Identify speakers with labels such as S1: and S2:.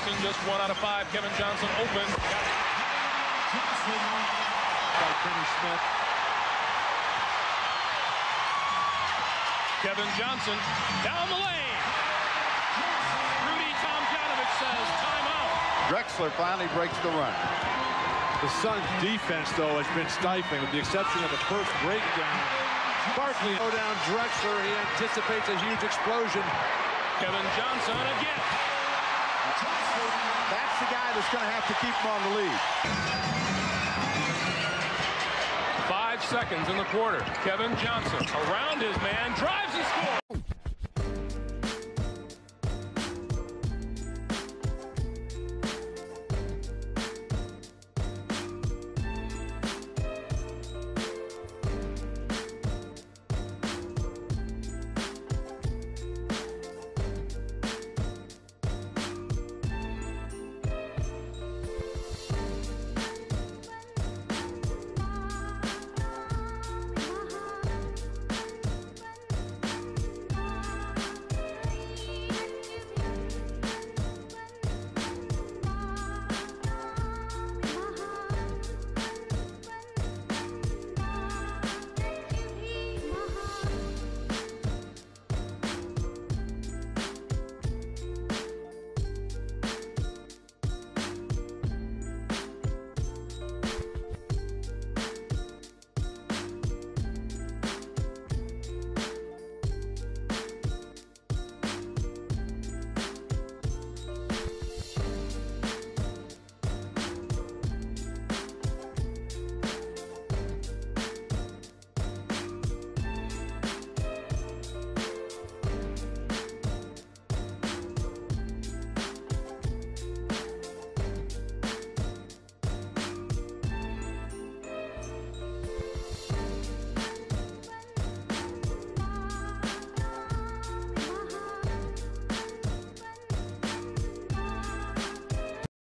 S1: Houston just one out of five. Kevin Johnson open.
S2: By Kenny Smith.
S1: Kevin Johnson down the lane. Rudy Tomjanovich says timeout.
S3: Drexler finally breaks the run.
S2: The Suns' defense, though, has been stifling, with the exception of the first breakdown. Barkley go down Drexler. He anticipates a huge explosion.
S1: Kevin Johnson again.
S3: The guy that's going to have to keep him on the lead.
S1: Five seconds in the quarter. Kevin Johnson around his man, drives and scores.